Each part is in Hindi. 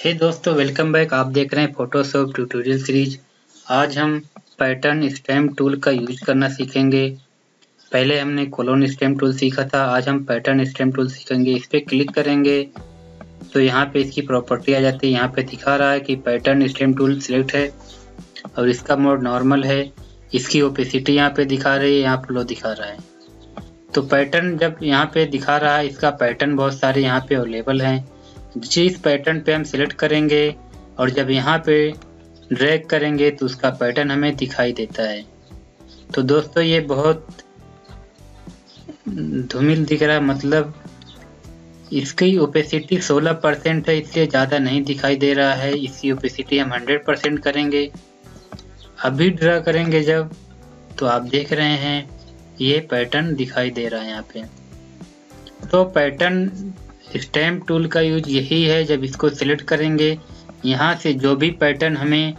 हे hey दोस्तों वेलकम बैक आप देख रहे हैं फोटोशॉप ट्यूटोरियल सीरीज़ आज हम पैटर्न स्टैम्प टूल का यूज़ करना सीखेंगे। पहले हमने कोलोन स्टैम्प टूल सीखा था, आज हम पैटर्न स्टैम्प टूल सीखेंगे। इस पर क्लिक करेंगे। तो यहाँ पे इसकी प्रॉपर्टी आ जाती है। यहाँ पे दिखा रहा है कि पैटर्न स्टैम्प टूल सिलेक्ट है और इसका मोड नॉर्मल है। इसकी ओपेसिटी यहाँ पे दिखा रही है, यहाँ फ्लो दिखा रहा है। तो पैटर्न जब यहाँ पे दिखा रहा है, इसका पैटर्न बहुत सारे यहाँ पे अवेलेबल हैं। जिस पैटर्न पे हम सिलेक्ट करेंगे और जब यहाँ पे ड्रैग करेंगे तो उसका पैटर्न हमें दिखाई देता है। तो दोस्तों, ये बहुत धूमिल दिख रहा मतलब इसकी ओपेसिटी 16 परसेंट है, इसलिए ज़्यादा नहीं दिखाई दे रहा है। इसकी ओपेसिटी हम 100 परसेंट करेंगे। अभी ड्रा करेंगे जब तो आप देख रहे हैं, ये पैटर्न दिखाई दे रहा है यहाँ पे। तो पैटर्न स्टैम्प टूल का यूज़ यही है, जब इसको सिलेक्ट करेंगे, यहाँ से जो भी पैटर्न हमें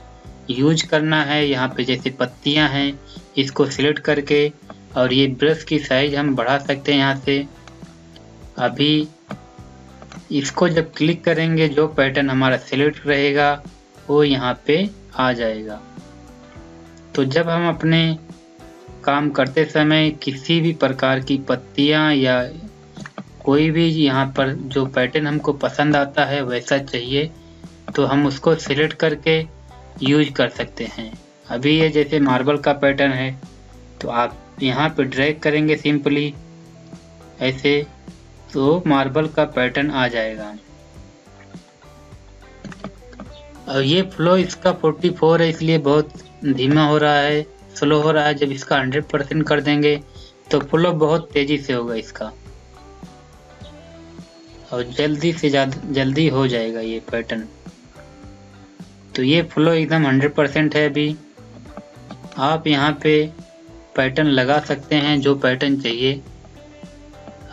यूज़ करना है, यहाँ पे जैसे पत्तियाँ हैं, इसको सिलेक्ट करके और ये ब्रश की साइज़ हम बढ़ा सकते हैं यहाँ से। अभी इसको जब क्लिक करेंगे, जो पैटर्न हमारा सिलेक्ट रहेगा, वो यहाँ पे आ जाएगा। तो जब हम अपने काम करते समय किसी भी प्रकार की पत्तियाँ या कोई भी यहाँ पर जो पैटर्न हमको पसंद आता है, वैसा चाहिए तो हम उसको सिलेक्ट करके यूज़ कर सकते हैं। अभी ये जैसे मार्बल का पैटर्न है तो आप यहाँ पर ड्रैग करेंगे सिंपली ऐसे तो मार्बल का पैटर्न आ जाएगा। और ये फ्लो इसका 44 है, इसलिए बहुत धीमा हो रहा है स्लो हो रहा है। जब इसका 100 परसेंट कर देंगे तो फ्लो बहुत तेज़ी से होगा इसका। और जल्दी से जल्दी हो जाएगा ये पैटर्न तो ये फ्लो एकदम 100 परसेंट है अभी। आप यहाँ पे पैटर्न लगा सकते हैं जो पैटर्न चाहिए।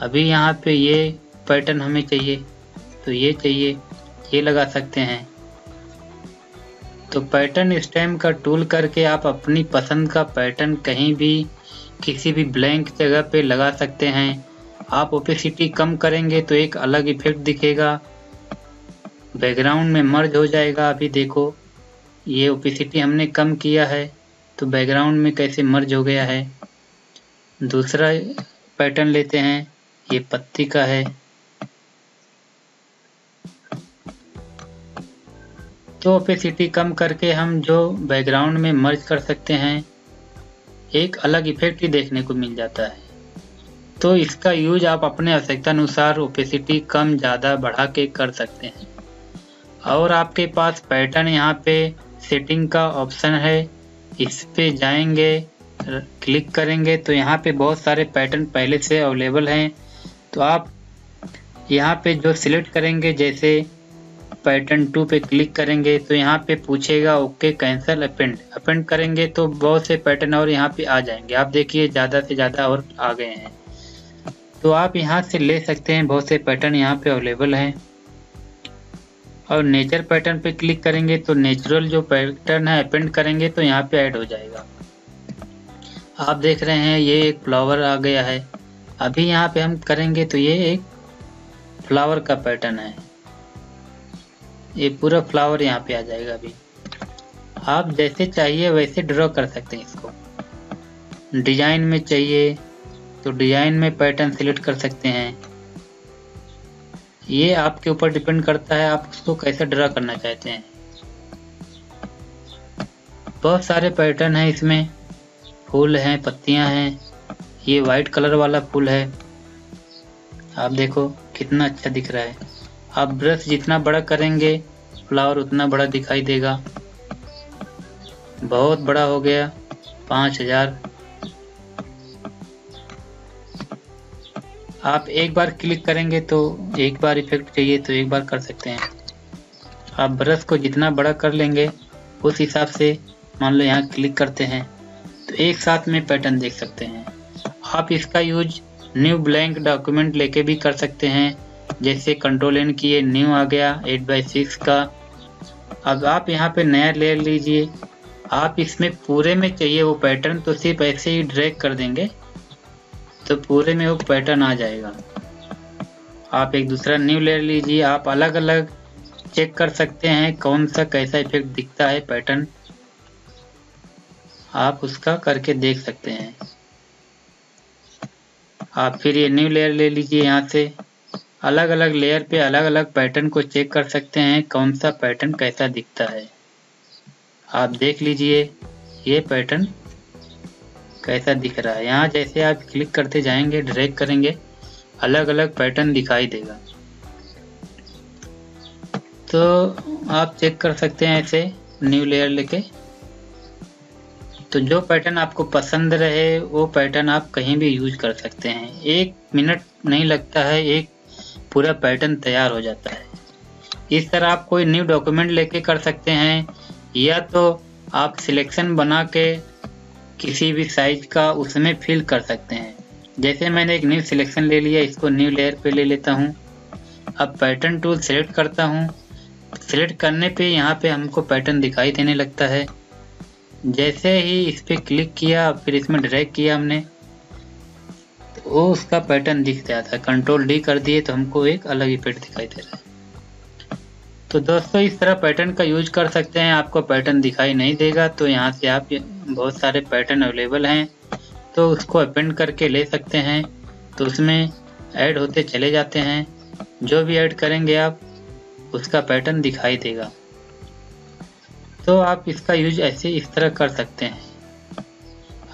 अभी यहाँ पे ये पैटर्न हमें चाहिए तो ये चाहिए, ये लगा सकते हैं। तो पैटर्न स्टैम का टूल करके आप अपनी पसंद का पैटर्न कहीं भी, किसी भी ब्लैंक जगह पे लगा सकते हैं। आप ओपेसिटी कम करेंगे तो एक अलग इफ़ेक्ट दिखेगा। बैकग्राउंड में मर्ज हो जाएगा। अभी देखो, ये ओपेसिटी हमने कम किया है तो बैकग्राउंड में कैसे मर्ज हो गया है? दूसरा पैटर्न लेते हैं। ये पत्ती का है। तो ओपेसिटी कम करके हम जो बैकग्राउंड में मर्ज कर सकते हैं, एक अलग इफ़ेक्ट ही देखने को मिल जाता है। तो इसका यूज़ आप अपने आवश्यकता अनुसार ओपेसिटी कम, ज़्यादा, बढ़ा के कर सकते हैं। और आपके पास पैटर्न यहाँ पे सेटिंग का ऑप्शन है। इस पे जाएँगे क्लिक करेंगे तो यहाँ पे बहुत सारे पैटर्न पहले से अवेलेबल हैं। तो आप यहाँ पे जो सिलेक्ट करेंगे, जैसे पैटर्न टू पे क्लिक करेंगे तो यहाँ पे पूछेगा ओके कैंसिल अपेंड अपेंड करेंगे तो बहुत से पैटर्न और यहाँ पे आ जाएँगे। आप देखिए, ज़्यादा से ज़्यादा और आ गए हैं। तो आप यहाँ से ले सकते हैं, बहुत से पैटर्न यहाँ पे अवेलेबल हैं। और नेचर पैटर्न पे क्लिक करेंगे तो नेचुरल जो पैटर्न है अपेंड करेंगे तो यहाँ पे ऐड हो जाएगा। आप देख रहे हैं, ये एक फ्लावर आ गया है। अभी यहाँ पे हम करेंगे तो ये एक फ्लावर का पैटर्न है। ये पूरा फ्लावर यहाँ पे आ जाएगा अभी। आप जैसे चाहिए वैसे ड्रॉ कर सकते हैं इसको। डिज़ाइन में चाहिए तो डिज़ाइन में पैटर्न सिलेक्ट कर सकते हैं। ये आपके ऊपर डिपेंड करता है आप उसको कैसे ड्रा करना चाहते हैं। बहुत सारे पैटर्न हैं इसमें। फूल हैं, पत्तियाँ हैं। ये वाइट कलर वाला फूल है। आप देखो, कितना अच्छा दिख रहा है। आप ब्रश जितना बड़ा करेंगे फ्लावर उतना बड़ा दिखाई देगा। बहुत बड़ा हो गया, पाँच हज़ार। आप एक बार क्लिक करेंगे तो एक बार इफ़ेक्ट चाहिए तो एक बार कर सकते हैं। आप ब्रश को जितना बड़ा कर लेंगे, उस हिसाब से मान लो यहाँ क्लिक करते हैं तो एक साथ में पैटर्न देख सकते हैं। आप इसका यूज़ न्यू ब्लैंक डॉक्यूमेंट लेके भी कर सकते हैं, जैसे कंट्रोल एन किए न्यू आ गया एट बाई सिक्स का। अब आप यहाँ पे नया ले लीजिए। आप इसमें पूरे में चाहिए वो पैटर्न तो सिर्फ़ ऐसे ही ड्रैग कर देंगे। तो पूरे में वो पैटर्न आ जाएगा। आप एक दूसरा न्यू ले लीजिए, आप अलग अलग चेक कर सकते हैं कौन सा कैसा इफ़ेक्ट दिखता है पैटर्न। आप उसका करके देख सकते हैं। आप फिर ये न्यू लेयर ले लीजिए यहाँ से। अलग अलग लेयर पे अलग अलग पैटर्न को चेक कर सकते हैं कौन सा पैटर्न कैसा दिखता है। आप देख लीजिए, ये पैटर्न कैसा दिख रहा है? यहाँ जैसे आप क्लिक करते जाएँगे ड्रैग करेंगे अलग अलग पैटर्न दिखाई देगा। तो आप चेक कर सकते हैं ऐसे न्यू लेयर लेके। तो जो पैटर्न आपको पसंद रहे, वो पैटर्न आप कहीं भी यूज़ कर सकते हैं। एक मिनट नहीं लगता है, एक पूरा पैटर्न तैयार हो जाता है। इस तरह आप कोई न्यू डॉक्यूमेंट लेके कर सकते हैं, या तो आप सिलेक्शन बना के किसी भी साइज़ का उसमें फिल कर सकते हैं। जैसे मैंने एक न्यू सिलेक्शन ले लिया, इसको न्यू लेयर पे ले लेता हूँ। अब पैटर्न टूल सेलेक्ट करता हूँ। सेलेक्ट करने पे यहाँ पे हमको पैटर्न दिखाई देने लगता है। जैसे ही इस पर क्लिक किया, फिर इसमें ड्रैग किया हमने तो वो उसका पैटर्न दिख जाता है कंट्रोल डी कर दिए तो हमको एक अलग इफ़ेक्ट दिखाई दे रहा है। तो दोस्तों, इस तरह पैटर्न का यूज़ कर सकते हैं। आपको पैटर्न दिखाई नहीं देगा तो यहाँ से आप बहुत सारे पैटर्न अवेलेबल हैं। तो उसको अपेंड करके ले सकते हैं। तो उसमें ऐड होते चले जाते हैं। जो भी ऐड करेंगे आप, उसका पैटर्न दिखाई देगा। तो आप इसका यूज़ ऐसे इस तरह कर सकते हैं।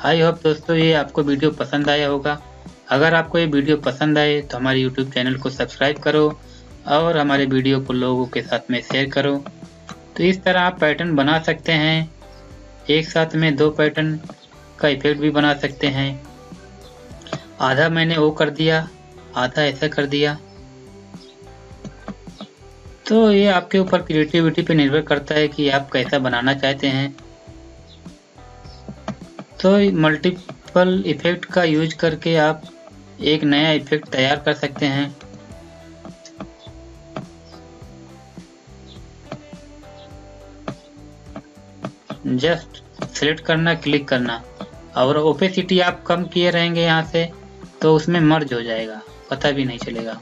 आई होप दोस्तों, ये आपको वीडियो पसंद आया होगा। अगर आपको ये वीडियो पसंद आए तो हमारे यूट्यूब चैनल को सब्सक्राइब करो। और हमारे वीडियो को लोगों के साथ में शेयर करो। तो इस तरह आप पैटर्न बना सकते हैं। एक साथ में दो पैटर्न का इफ़ेक्ट भी बना सकते हैं। आधा मैंने वो कर दिया, आधा ऐसा कर दिया। तो ये आपके ऊपर क्रिएटिविटी पे निर्भर करता है कि आप कैसा बनाना चाहते हैं। तो मल्टीपल इफ़ेक्ट का यूज़ करके आप एक नया इफ़ेक्ट तैयार कर सकते हैं। जस्ट सेलेक्ट करना क्लिक करना। और ओपेसिटी आप कम किए रहेंगे यहाँ से तो उसमें मर्ज हो जाएगा, पता भी नहीं चलेगा।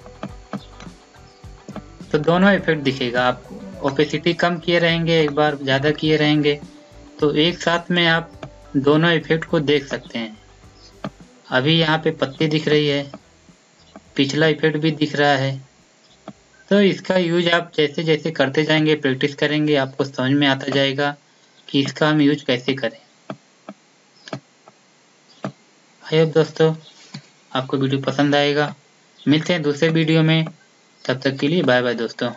तो दोनों इफ़ेक्ट दिखेगा। आपको ओपेसिटी कम किए रहेंगे, एक बार ज़्यादा किए रहेंगे तो एक साथ में आप दोनों इफ़ेक्ट को देख सकते हैं। अभी यहाँ पे पत्ती दिख रही है, पिछला इफ़ेक्ट भी दिख रहा है। तो इसका यूज़ आप जैसे जैसे करते जाएँगे प्रैक्टिस करेंगे, आपको समझ में आता जाएगा। कि इसका हम यूज़ कैसे करें? आई दोस्तों, आपको वीडियो पसंद आएगा। मिलते हैं दूसरे वीडियो में। तब तक के लिए बाय बाय दोस्तों।